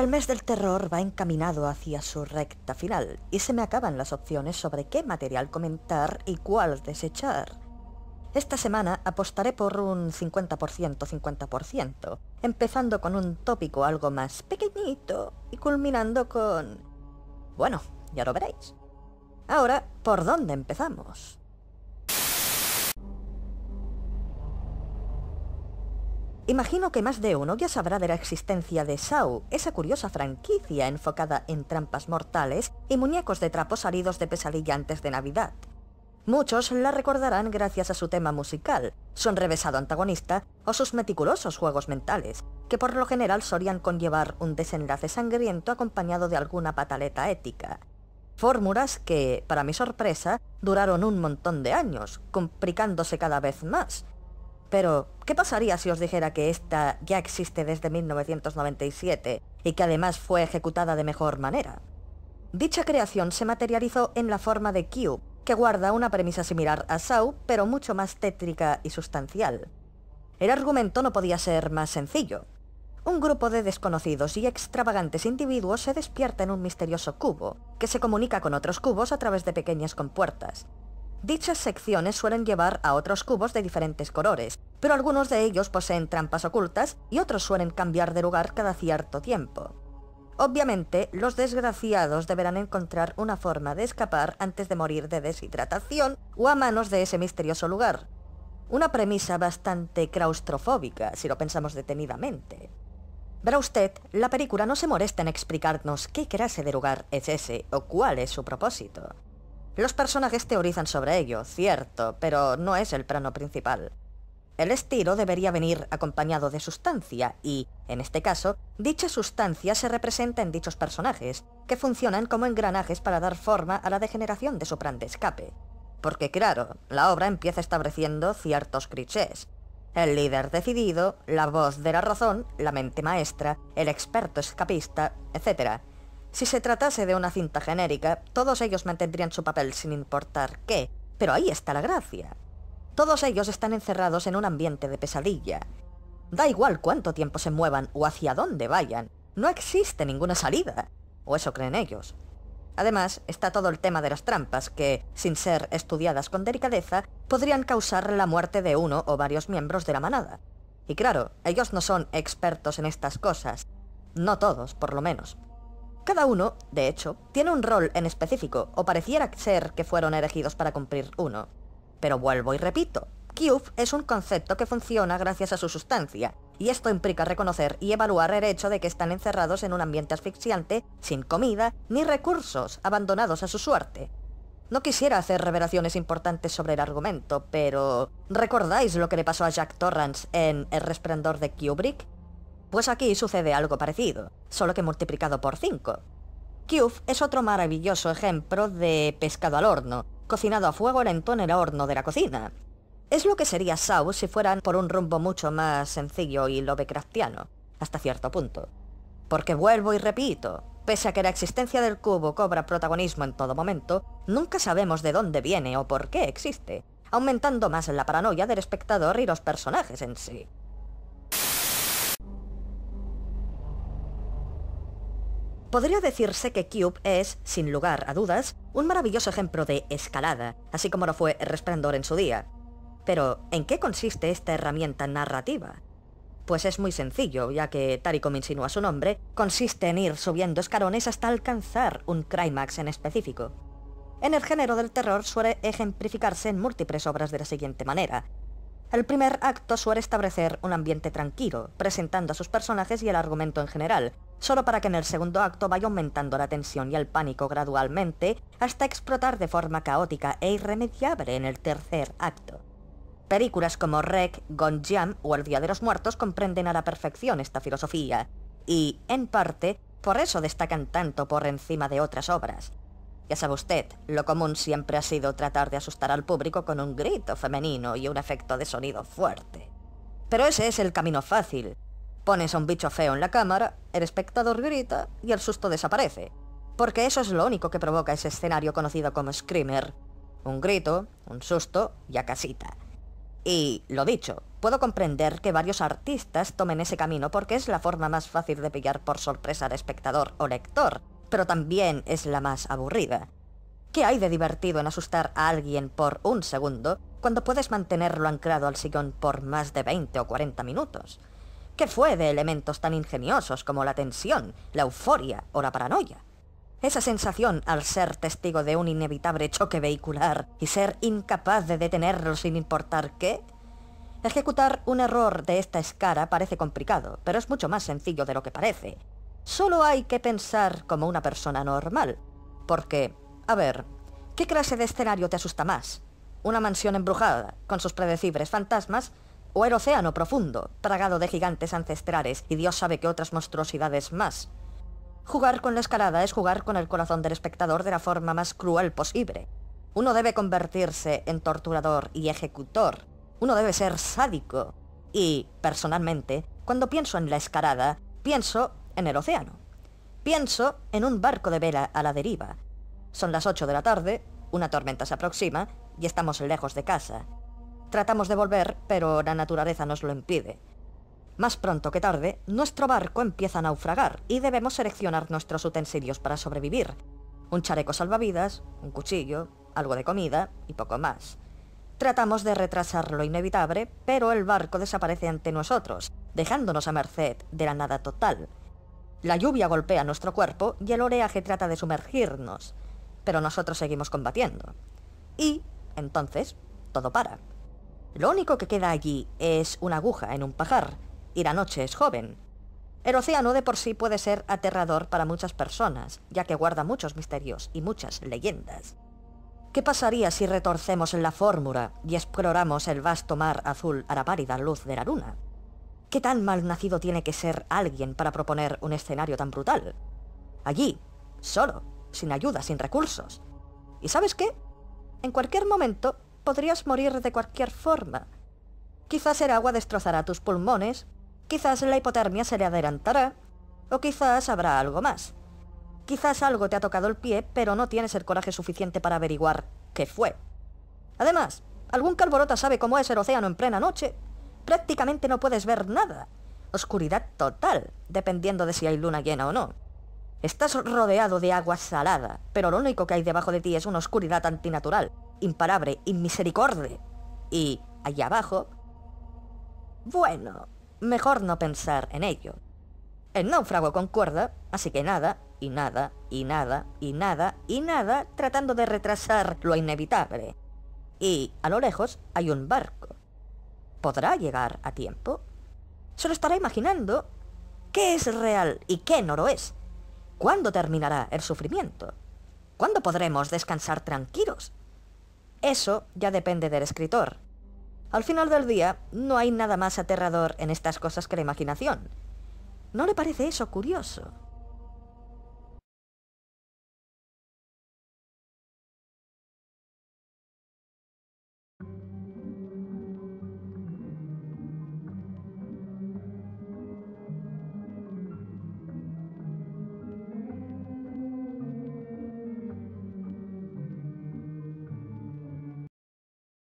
El mes del terror va encaminado hacia su recta final y se me acaban las opciones sobre qué material comentar y cuál desechar. Esta semana apostaré por un 50% 50%, empezando con un tópico algo más pequeñito y culminando con... Bueno, ya lo veréis. Ahora, ¿por dónde empezamos? Imagino que más de uno ya sabrá de la existencia de Saw, esa curiosa franquicia enfocada en trampas mortales y muñecos de trapo salidos de pesadilla antes de Navidad. Muchos la recordarán gracias a su tema musical, su enrevesado antagonista o sus meticulosos juegos mentales, que por lo general solían conllevar un desenlace sangriento acompañado de alguna pataleta ética. Fórmulas que, para mi sorpresa, duraron un montón de años, complicándose cada vez más, pero, ¿qué pasaría si os dijera que esta ya existe desde 1997 y que además fue ejecutada de mejor manera? Dicha creación se materializó en la forma de Cube, que guarda una premisa similar a Saw, pero mucho más tétrica y sustancial. El argumento no podía ser más sencillo. Un grupo de desconocidos y extravagantes individuos se despierta en un misterioso cubo, que se comunica con otros cubos a través de pequeñas compuertas. Dichas secciones suelen llevar a otros cubos de diferentes colores, pero algunos de ellos poseen trampas ocultas y otros suelen cambiar de lugar cada cierto tiempo. Obviamente, los desgraciados deberán encontrar una forma de escapar antes de morir de deshidratación o a manos de ese misterioso lugar. Una premisa bastante claustrofóbica, si lo pensamos detenidamente. Verá usted, la película no se molesta en explicarnos qué clase de lugar es ese o cuál es su propósito. Los personajes teorizan sobre ello, cierto, pero no es el plano principal. El estilo debería venir acompañado de sustancia y, en este caso, dicha sustancia se representa en dichos personajes, que funcionan como engranajes para dar forma a la degeneración de su plan de escape. Porque claro, la obra empieza estableciendo ciertos clichés. El líder decidido, la voz de la razón, la mente maestra, el experto escapista, etc. Si se tratase de una cinta genérica, todos ellos mantendrían su papel sin importar qué, pero ahí está la gracia. Todos ellos están encerrados en un ambiente de pesadilla. Da igual cuánto tiempo se muevan o hacia dónde vayan, no existe ninguna salida, o eso creen ellos. Además, está todo el tema de las trampas que, sin ser estudiadas con delicadeza, podrían causar la muerte de uno o varios miembros de la manada. Y claro, ellos no son expertos en estas cosas. No todos, por lo menos. Cada uno, de hecho, tiene un rol en específico, o pareciera ser que fueron elegidos para cumplir uno. Pero vuelvo y repito, Cube es un concepto que funciona gracias a su sustancia, y esto implica reconocer y evaluar el hecho de que están encerrados en un ambiente asfixiante, sin comida ni recursos, abandonados a su suerte. No quisiera hacer revelaciones importantes sobre el argumento, pero ¿recordáis lo que le pasó a Jack Torrance en El resplandor de Kubrick? Pues aquí sucede algo parecido, solo que multiplicado por 5. Cube es otro maravilloso ejemplo de pescado al horno, cocinado a fuego en el horno de la cocina. Es lo que sería Saw si fueran por un rumbo mucho más sencillo y Lovecraftiano, hasta cierto punto. Porque vuelvo y repito, pese a que la existencia del cubo cobra protagonismo en todo momento, nunca sabemos de dónde viene o por qué existe, aumentando más la paranoia del espectador y los personajes en sí. Podría decirse que Cube es, sin lugar a dudas, un maravilloso ejemplo de escalada, así como lo fue Resplendor en su día. Pero, ¿en qué consiste esta herramienta narrativa? Pues es muy sencillo, ya que, tal y como insinúa su nombre, consiste en ir subiendo escalones hasta alcanzar un clímax en específico. En el género del terror suele ejemplificarse en múltiples obras de la siguiente manera. El primer acto suele establecer un ambiente tranquilo, presentando a sus personajes y el argumento en general, solo para que en el segundo acto vaya aumentando la tensión y el pánico gradualmente hasta explotar de forma caótica e irremediable en el tercer acto. Películas como Rec, Gone Jam o El Día de los Muertos comprenden a la perfección esta filosofía, y, en parte, por eso destacan tanto por encima de otras obras. Ya sabe usted, lo común siempre ha sido tratar de asustar al público con un grito femenino y un efecto de sonido fuerte. Pero ese es el camino fácil, Pones a un bicho feo en la cámara, el espectador grita y el susto desaparece. Porque eso es lo único que provoca ese escenario conocido como Screamer. Un grito, un susto y a casita. Y, lo dicho, puedo comprender que varios artistas tomen ese camino porque es la forma más fácil de pillar por sorpresa al espectador o lector, pero también es la más aburrida. ¿Qué hay de divertido en asustar a alguien por un segundo cuando puedes mantenerlo anclado al sillón por más de 20 o 40 minutos? ¿Qué fue de elementos tan ingeniosos como la tensión, la euforia o la paranoia? Esa sensación al ser testigo de un inevitable choque vehicular y ser incapaz de detenerlo sin importar qué. Ejecutar un error de esta escala parece complicado, pero es mucho más sencillo de lo que parece. Solo hay que pensar como una persona normal. Porque, a ver, ¿qué clase de escenario te asusta más? ¿Una mansión embrujada, con sus predecibles fantasmas? ¿O el océano profundo, tragado de gigantes ancestrales y Dios sabe que otras monstruosidades más? Jugar con la escalada es jugar con el corazón del espectador de la forma más cruel posible. Uno debe convertirse en torturador y ejecutor. Uno debe ser sádico. Y, personalmente, cuando pienso en la escalada, pienso en el océano. Pienso en un barco de vela a la deriva. Son las 8 de la tarde, una tormenta se aproxima y estamos lejos de casa. Tratamos de volver, pero la naturaleza nos lo impide. Más pronto que tarde, nuestro barco empieza a naufragar y debemos seleccionar nuestros utensilios para sobrevivir. Un chaleco salvavidas, un cuchillo, algo de comida y poco más. Tratamos de retrasar lo inevitable, pero el barco desaparece ante nosotros, dejándonos a merced de la nada total. La lluvia golpea nuestro cuerpo y el oleaje trata de sumergirnos, pero nosotros seguimos combatiendo. Y, entonces, todo para. Lo único que queda allí es una aguja en un pajar, y la noche es joven. El océano de por sí puede ser aterrador para muchas personas, ya que guarda muchos misterios y muchas leyendas. ¿Qué pasaría si retorcemos la fórmula y exploramos el vasto mar azul a la pálida luz de la luna? ¿Qué tan mal nacido tiene que ser alguien para proponer un escenario tan brutal? Allí, solo, sin ayuda, sin recursos. ¿Y sabes qué? En cualquier momento podrías morir de cualquier forma. Quizás el agua destrozará tus pulmones Quizás la hipotermia se le adelantará, o quizás habrá algo más. Quizás algo te ha tocado el pie, pero no tienes el coraje suficiente para averiguar qué fue. Además, algún calborota sabe cómo es el océano en plena noche. Prácticamente no puedes ver nada. Oscuridad total, dependiendo de si hay luna llena o no. Estás rodeado de agua salada, pero lo único que hay debajo de ti es una oscuridad antinatural, imparable, inmisericorde. Y allá abajo... Bueno, mejor no pensar en ello. El náufrago concuerda, así que nada, y nada, y nada, y nada, y nada, tratando de retrasar lo inevitable. Y a lo lejos hay un barco. ¿Podrá llegar a tiempo? Se lo estará imaginando. ¿Qué es real y qué no lo es? ¿Cuándo terminará el sufrimiento? ¿Cuándo podremos descansar tranquilos? Eso ya depende del escritor. Al final del día, no hay nada más aterrador en estas cosas que la imaginación. ¿No le parece eso curioso?